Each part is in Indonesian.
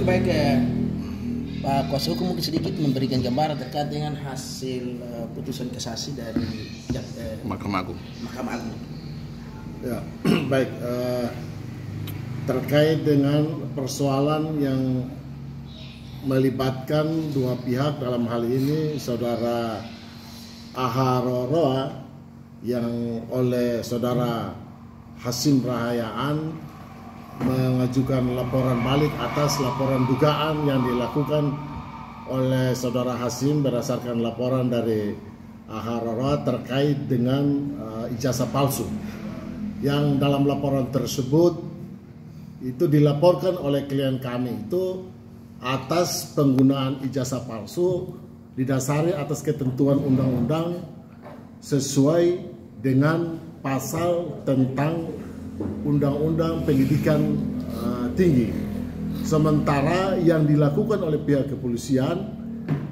Oke baik ya. Pak Kuasa Hukum mungkin sedikit memberikan gambaran terkait dengan hasil uh, putusan kasasi dari uh, Mahkamah Agung. Mahkamah Agung. Ya, baik. Uh, terkait dengan persoalan yang melibatkan dua pihak dalam hal ini saudara Aharoroa yang oleh saudara Hasim Rahayaan mengajukan laporan balik atas laporan dugaan yang dilakukan oleh saudara Hasim berdasarkan laporan dari Aharara terkait dengan uh, ijazah palsu. Yang dalam laporan tersebut itu dilaporkan oleh klien kami itu atas penggunaan ijazah palsu didasari atas ketentuan undang-undang sesuai dengan pasal tentang undang-undang pendidikan uh, tinggi. Sementara yang dilakukan oleh pihak kepolisian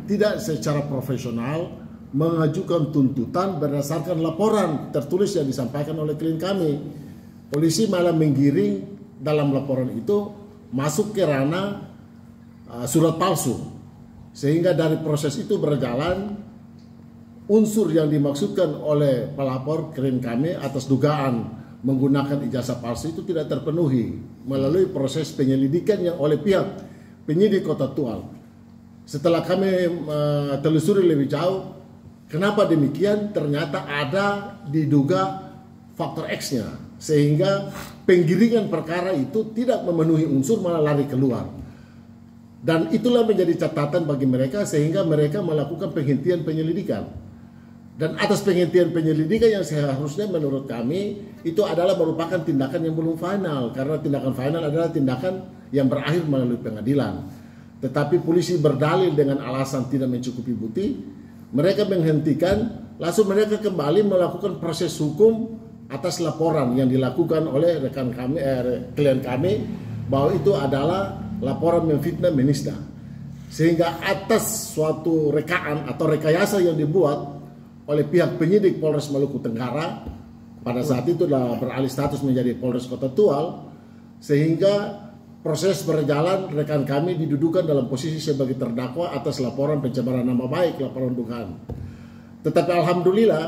tidak secara profesional mengajukan tuntutan berdasarkan laporan tertulis yang disampaikan oleh klien kami. Polisi malah menggiring dalam laporan itu masuk ke ranah uh, surat palsu. Sehingga dari proses itu berjalan unsur yang dimaksudkan oleh pelapor klien kami atas dugaan menggunakan ijazah palsu itu tidak terpenuhi melalui proses penyelidikan yang oleh pihak penyidik Kota Tual. Setelah kami uh, telusuri lebih jauh, kenapa demikian? Ternyata ada diduga faktor X-nya, sehingga penggiringan perkara itu tidak memenuhi unsur malah lari keluar. Dan itulah menjadi catatan bagi mereka sehingga mereka melakukan penghentian penyelidikan. Dan atas penghentian penyelidikan yang seharusnya menurut kami itu adalah merupakan tindakan yang belum final karena tindakan final adalah tindakan yang berakhir melalui pengadilan. Tetapi polisi berdalil dengan alasan tidak mencukupi bukti, mereka menghentikan, langsung mereka kembali melakukan proses hukum atas laporan yang dilakukan oleh rekan kami, eh, klien kami bahwa itu adalah laporan memfitnah menista. Sehingga atas suatu rekaan atau rekayasa yang dibuat oleh pihak penyidik Polres Maluku Tenggara pada saat itu telah beralih status menjadi Polres Kota Tual sehingga proses berjalan rekan kami didudukan dalam posisi sebagai terdakwa atas laporan pencemaran nama baik laporan dugaan. Tetapi alhamdulillah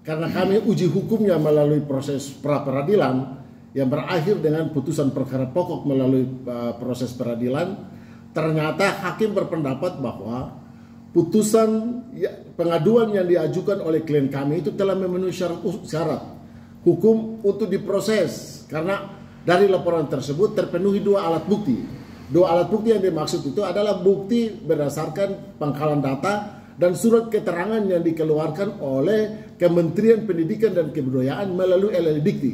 karena kami uji hukumnya melalui proses pra peradilan yang berakhir dengan putusan perkara pokok melalui uh, proses peradilan ternyata hakim berpendapat bahwa putusan ya, pengaduan yang diajukan oleh klien kami itu telah memenuhi syarat, syarat hukum untuk diproses karena dari laporan tersebut terpenuhi dua alat bukti. Dua alat bukti yang dimaksud itu adalah bukti berdasarkan pangkalan data dan surat keterangan yang dikeluarkan oleh Kementerian Pendidikan dan Kebudayaan melalui LL Dikti.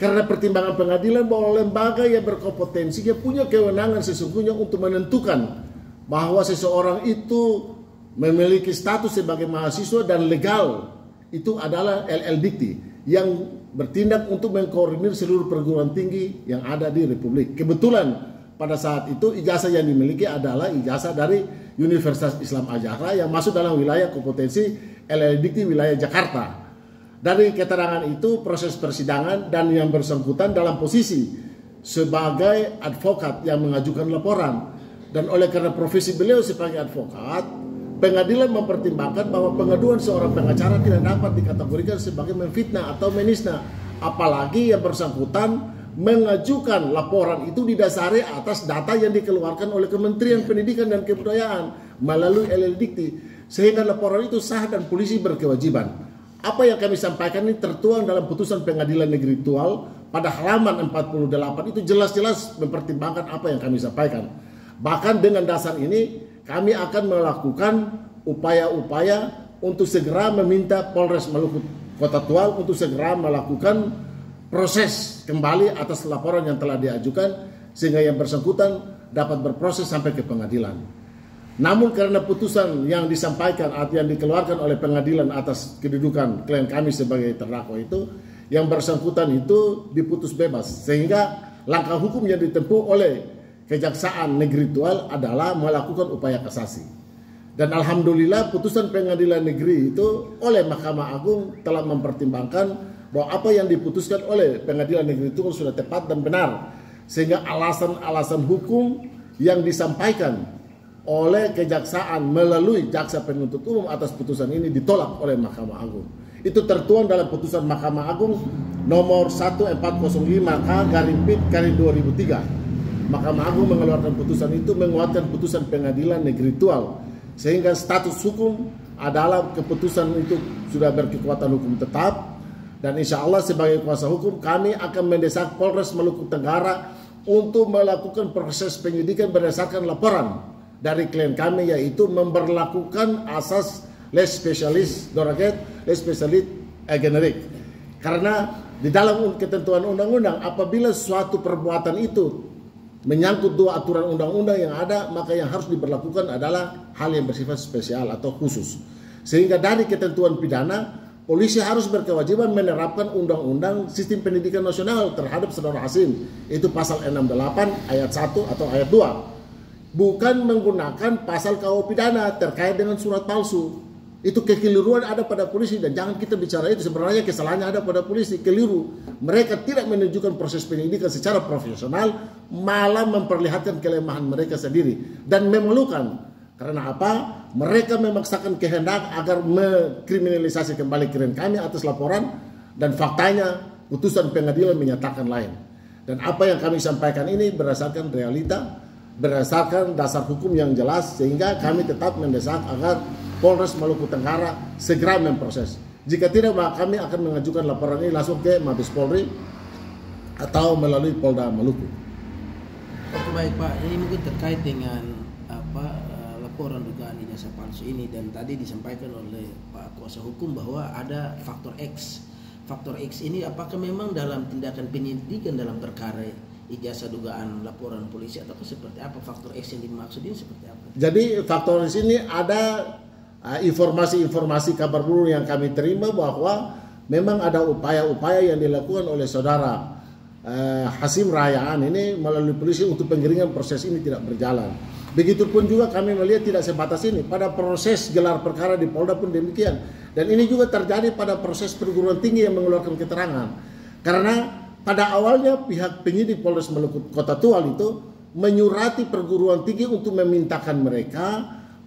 Karena pertimbangan pengadilan bahwa lembaga yang berkompetensi yang punya kewenangan sesungguhnya untuk menentukan bahwa seseorang itu memiliki status sebagai mahasiswa dan legal itu adalah LL Dikti yang bertindak untuk mengkoordinir seluruh perguruan tinggi yang ada di Republik. Kebetulan pada saat itu ijazah yang dimiliki adalah ijazah dari Universitas Islam Azhar yang masuk dalam wilayah kompetensi LL Dikti wilayah Jakarta. Dari keterangan itu proses persidangan dan yang bersangkutan dalam posisi sebagai advokat yang mengajukan laporan dan oleh karena profesi beliau sebagai advokat pengadilan mempertimbangkan bahwa pengaduan seorang pengacara tidak dapat dikategorikan sebagai memfitnah atau menisna apalagi yang bersangkutan mengajukan laporan itu didasari atas data yang dikeluarkan oleh Kementerian Pendidikan dan Kebudayaan melalui LL Dikti. Sehingga laporan itu sah dan polisi berkewajiban. Apa yang kami sampaikan ini tertuang dalam putusan pengadilan negeri Tual pada halaman 48 itu jelas-jelas mempertimbangkan apa yang kami sampaikan bahkan dengan dasar ini kami akan melakukan upaya-upaya untuk segera meminta Polres Maluku Kota Tual untuk segera melakukan proses kembali atas laporan yang telah diajukan sehingga yang bersangkutan dapat berproses sampai ke pengadilan. Namun karena putusan yang disampaikan atau yang dikeluarkan oleh pengadilan atas kedudukan klien kami sebagai terdakwa itu, yang bersangkutan itu diputus bebas sehingga langkah hukum yang ditempuh oleh Kejaksaan Negeri Tual adalah melakukan upaya kasasi. Dan alhamdulillah putusan pengadilan negeri itu oleh Mahkamah Agung telah mempertimbangkan bahwa apa yang diputuskan oleh pengadilan negeri itu sudah tepat dan benar. Sehingga alasan-alasan hukum yang disampaikan oleh kejaksaan melalui jaksa penuntut umum atas putusan ini ditolak oleh Mahkamah Agung. Itu tertuang dalam putusan Mahkamah Agung nomor 1405K garing pit garing 2003. Mahkamah Agung mengeluarkan putusan itu menguatkan putusan pengadilan negeri Tual. Sehingga status hukum adalah keputusan itu sudah berkekuatan hukum tetap. Dan insya Allah sebagai kuasa hukum kami akan mendesak Polres Maluku Tenggara untuk melakukan proses penyidikan berdasarkan laporan dari klien kami yaitu memperlakukan asas les spesialis doraket les spesialis eh, generik. Karena di dalam ketentuan undang-undang apabila suatu perbuatan itu menyangkut dua aturan undang-undang yang ada maka yang harus diberlakukan adalah hal yang bersifat spesial atau khusus. Sehingga dari ketentuan pidana polisi harus berkewajiban menerapkan undang-undang sistem pendidikan nasional terhadap saudara Hasim itu pasal 68 ayat 1 atau ayat 2 bukan menggunakan pasal KUH pidana terkait dengan surat palsu. Itu kekeliruan ada pada polisi dan jangan kita bicara itu sebenarnya kesalahannya ada pada polisi keliru. Mereka tidak menunjukkan proses penyidikan secara profesional, malah memperlihatkan kelemahan mereka sendiri dan memalukan. Karena apa? Mereka memaksakan kehendak agar mengkriminalisasi kembali klien kami atas laporan dan faktanya putusan pengadilan menyatakan lain. Dan apa yang kami sampaikan ini berdasarkan realita berdasarkan dasar hukum yang jelas sehingga kami tetap mendesak agar Polres Maluku Tenggara segera memproses. Jika tidak maka kami akan mengajukan laporan ini langsung ke Mabes Polri atau melalui Polda Maluku. Oke baik Pak, ini mungkin terkait dengan apa eh, laporan dugaan ijazah palsu ini dan tadi disampaikan oleh Pak Kuasa Hukum bahwa ada faktor X. Faktor X ini apakah memang dalam tindakan penyidikan dalam perkara ijazah dugaan laporan polisi atau seperti apa faktor X yang dimaksud ini seperti apa? Jadi faktor di sini ada informasi-informasi kabar burung yang kami terima bahwa memang ada upaya-upaya yang dilakukan oleh saudara uh, Hasim Rayaan ini melalui polisi untuk penggiringan proses ini tidak berjalan. Begitupun juga kami melihat tidak sebatas ini pada proses gelar perkara di Polda pun demikian. Dan ini juga terjadi pada proses perguruan tinggi yang mengeluarkan keterangan. Karena pada awalnya pihak penyidik Polres Maluku Kota Tual itu menyurati perguruan tinggi untuk memintakan mereka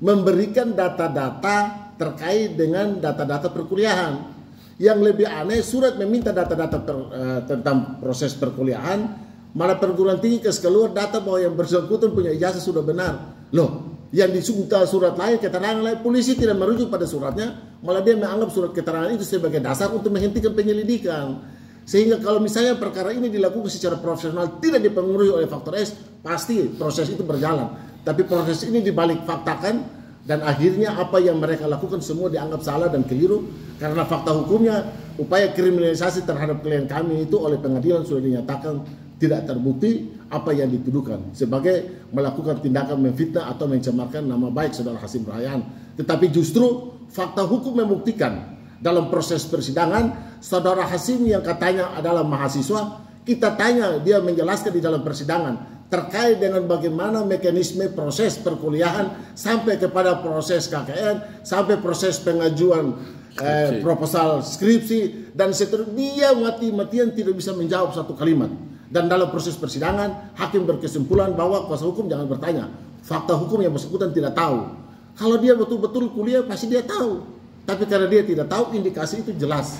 memberikan data-data terkait dengan data-data perkuliahan. Yang lebih aneh surat meminta data-data uh, tentang proses perkuliahan malah perguruan tinggi ke keluar data bahwa yang bersangkutan punya ijazah sudah benar. Loh, yang disunta surat lain, keterangan lain, polisi tidak merujuk pada suratnya, malah dia menganggap surat keterangan itu sebagai dasar untuk menghentikan penyelidikan. Sehingga kalau misalnya perkara ini dilakukan secara profesional tidak dipengaruhi oleh faktor S, pasti proses itu berjalan. Tapi proses ini dibalik faktakan dan akhirnya apa yang mereka lakukan semua dianggap salah dan keliru. Karena fakta hukumnya upaya kriminalisasi terhadap klien kami itu oleh pengadilan sudah dinyatakan tidak terbukti apa yang dituduhkan. Sebagai melakukan tindakan memfitnah atau mencemarkan nama baik saudara Hasim Rayan. Tetapi justru fakta hukum membuktikan dalam proses persidangan saudara Hasim yang katanya adalah mahasiswa kita tanya dia menjelaskan di dalam persidangan terkait dengan bagaimana mekanisme proses perkuliahan sampai kepada proses KKN sampai proses pengajuan eh, proposal skripsi dan seterusnya. Dia mati-matian tidak bisa menjawab satu kalimat. Dan dalam proses persidangan hakim berkesimpulan bahwa kuasa hukum jangan bertanya. Fakta hukum yang bersangkutan tidak tahu. Kalau dia betul-betul kuliah pasti dia tahu. Tapi karena dia tidak tahu indikasi itu jelas.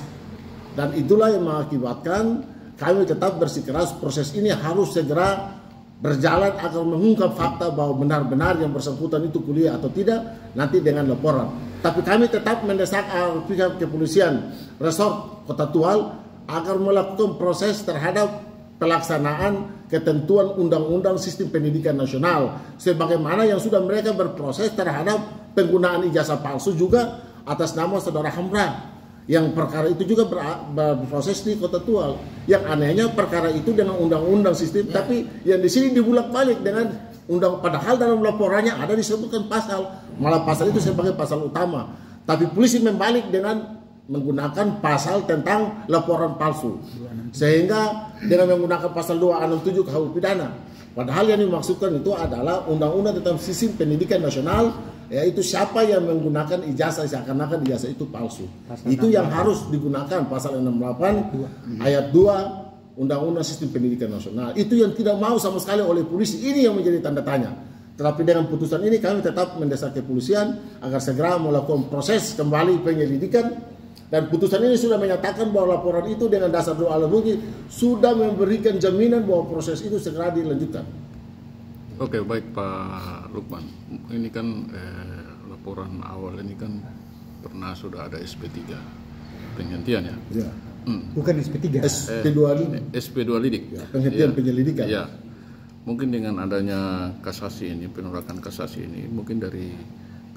Dan itulah yang mengakibatkan kami tetap bersikeras proses ini harus segera berjalan agar mengungkap fakta bahwa benar-benar yang bersangkutan itu kuliah atau tidak nanti dengan laporan. Tapi kami tetap mendesak pihak kepolisian resort Kota Tual agar melakukan proses terhadap pelaksanaan ketentuan undang-undang sistem pendidikan nasional sebagaimana yang sudah mereka berproses terhadap penggunaan ijazah palsu juga atas nama saudara Hamra yang perkara itu juga berproses di Kota Tual. Yang anehnya perkara itu dengan undang-undang sistem, ya. tapi yang di sini dibulak balik dengan undang padahal dalam laporannya ada disebutkan pasal, malah pasal itu sebagai pasal utama. Tapi polisi membalik dengan menggunakan pasal tentang laporan palsu. Sehingga dengan menggunakan pasal 267 KUH pidana. Padahal yang dimaksudkan itu adalah undang-undang tentang sistem pendidikan nasional yaitu siapa yang menggunakan ijazah seakan-akan ijazah itu palsu. Pasal itu yang harus digunakan pasal 68 2. ayat 2 Undang-Undang Sistem Pendidikan Nasional. Itu yang tidak mau sama sekali oleh polisi. Ini yang menjadi tanda tanya. Tetapi dengan putusan ini kami tetap mendesak kepolisian agar segera melakukan proses kembali penyelidikan dan putusan ini sudah menyatakan bahwa laporan itu dengan dasar dua alat bukti sudah memberikan jaminan bahwa proses itu segera dilanjutkan. Oke baik Pak Lukman, ini kan eh, laporan awal ini kan pernah sudah ada SP3 penghentian ya? Ya. Hmm. Bukan SP3. SP2 ini SP2 lidik. ya, penghentian Ya. penyelidikan. Ya, mungkin dengan adanya kasasi ini, penolakan kasasi ini, mungkin dari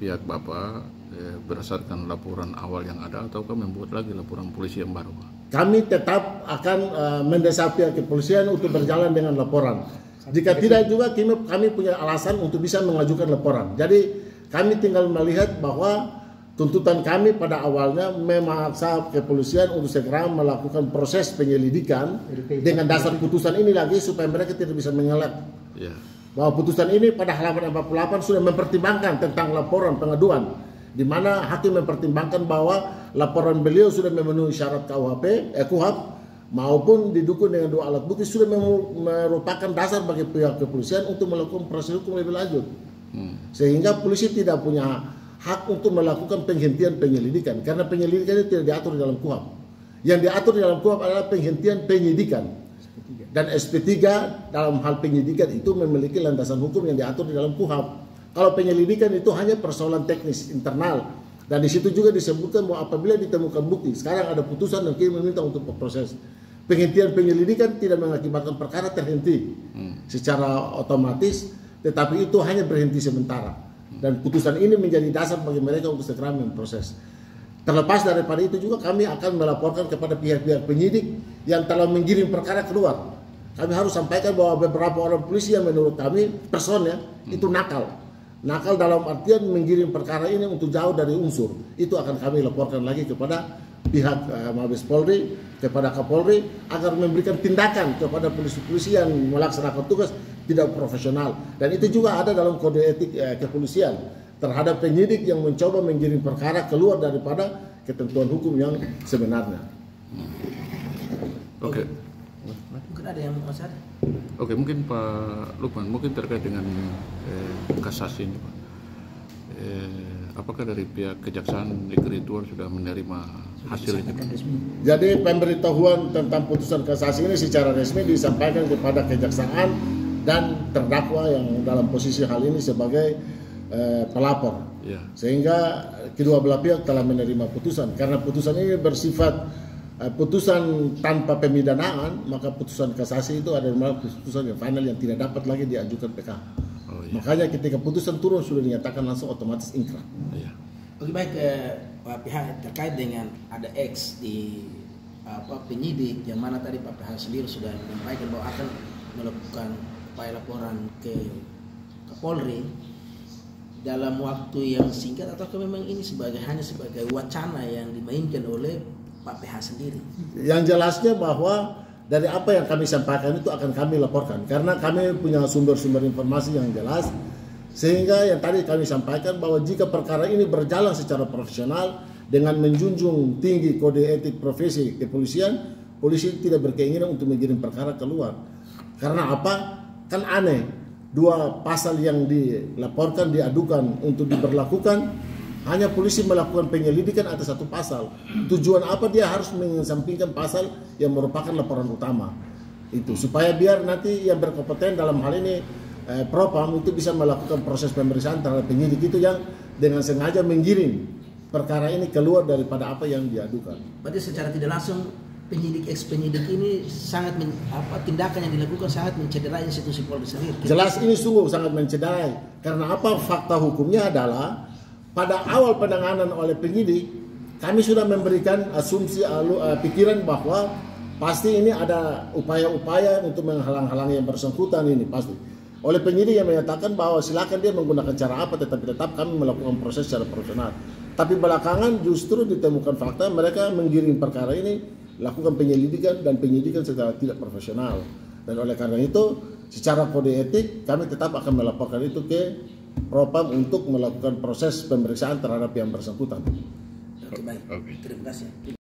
pihak Bapak eh, berdasarkan laporan awal yang ada, ataukah membuat lagi laporan polisi yang baru? Kami tetap akan uh, mendesak pihak kepolisian untuk berjalan dengan laporan. Jika tidak juga kami, kami punya alasan untuk bisa mengajukan laporan. Jadi kami tinggal melihat bahwa tuntutan kami pada awalnya memaksa kepolisian untuk segera melakukan proses penyelidikan dengan dasar putusan ini lagi supaya mereka tidak bisa mengelak Ya, bahwa putusan ini pada halaman 48 sudah mempertimbangkan tentang laporan pengaduan di mana hakim mempertimbangkan bahwa laporan beliau sudah memenuhi syarat KUHP, eh, KUHAP maupun didukung dengan dua alat bukti sudah merupakan dasar bagi pihak kepolisian untuk melakukan proses hukum lebih lanjut. Sehingga polisi tidak punya hak untuk melakukan penghentian penyelidikan karena penyelidikan itu tidak diatur di dalam KUHAP. Yang diatur di dalam KUHAP adalah penghentian penyidikan. Dan SP3 dalam hal penyidikan itu memiliki landasan hukum yang diatur di dalam KUHAP. Kalau penyelidikan itu hanya persoalan teknis internal dan di situ juga disebutkan bahwa apabila ditemukan bukti, sekarang ada putusan dan kami meminta untuk proses penghentian penyelidikan tidak mengakibatkan perkara terhenti secara otomatis, tetapi itu hanya berhenti sementara dan putusan ini menjadi dasar bagi mereka untuk segera memproses. Terlepas daripada itu juga kami akan melaporkan kepada pihak-pihak penyidik yang telah menggiring perkara keluar. Kami harus sampaikan bahwa beberapa orang polisi yang menurut kami personnya itu nakal. Nakal dalam artian menggiring perkara ini untuk jauh dari unsur. Itu akan kami laporkan lagi kepada pihak eh, Mabes Polri, kepada Kapolri agar memberikan tindakan kepada polisi-polisi yang melaksanakan tugas tidak profesional. Dan itu juga ada dalam kode etik eh, kepolisian terhadap penyidik yang mencoba menggiring perkara keluar daripada ketentuan hukum yang sebenarnya. oke. Mungkin ada yang mau share? Oke, mungkin Pak Lukman, mungkin terkait dengan eh, kasasi ini, Pak. Eh, apakah dari pihak Kejaksaan Negeri Tuan sudah menerima hasil itu? Jadi pemberitahuan tentang putusan kasasi ini secara resmi disampaikan kepada kejaksaan dan terdakwa yang dalam posisi hal ini sebagai eh, pelapor. Ya, Sehingga kedua belah pihak telah menerima putusan. Karena putusan ini bersifat putusan tanpa pemidanaan, maka putusan kasasi itu adalah putusan yang final yang tidak dapat lagi diajukan PK. oh iya, Makanya ketika putusan turun sudah dinyatakan langsung otomatis ingkrah. iya. Oke baik eh, pihak terkait dengan ada X di apa penyidik yang mana tadi Pak PH sendiri sudah menyampaikan bahwa akan melakukan upaya laporan ke Kapolri dalam waktu yang singkat atau memang ini sebagai hanya sebagai wacana yang dimainkan oleh Pak PH sendiri. Yang jelasnya bahwa dari apa yang kami sampaikan itu akan kami laporkan karena kami punya sumber-sumber informasi yang jelas sehingga yang tadi kami sampaikan bahwa jika perkara ini berjalan secara profesional dengan menjunjung tinggi kode etik profesi kepolisian, polisi tidak berkeinginan untuk mengirim perkara keluar. Karena apa? Kan aneh. Dua pasal yang dilaporkan diadukan untuk diberlakukan hanya polisi melakukan penyelidikan atas satu pasal. Tujuan apa dia harus mengesampingkan pasal yang merupakan laporan utama. Itu supaya biar nanti yang berkompeten dalam hal ini eh, propam itu bisa melakukan proses pemeriksaan terhadap penyidik itu yang dengan sengaja menggiring perkara ini keluar daripada apa yang diadukan. Berarti secara tidak langsung penyidik ex penyidik ini sangat men- apa tindakan yang dilakukan sangat mencederai institusi Polri sendiri. Jelas ini sungguh sangat mencederai. Karena apa? Fakta hukumnya adalah pada awal penanganan oleh penyidik kami sudah memberikan asumsi alu- eh, pikiran bahwa pasti ini ada upaya-upaya untuk menghalang-halangi yang bersangkutan ini pasti. Oleh penyidik yang menyatakan bahwa silakan dia menggunakan cara apa tetapi tetap kami melakukan proses secara profesional. Tapi belakangan justru ditemukan fakta mereka menggiring perkara ini lakukan penyelidikan dan penyidikan secara tidak profesional. Dan oleh karena itu secara kode etik kami tetap akan melaporkan itu ke Propam untuk melakukan proses pemeriksaan terhadap yang bersangkutan. Oke baik. Oke. Terima kasih.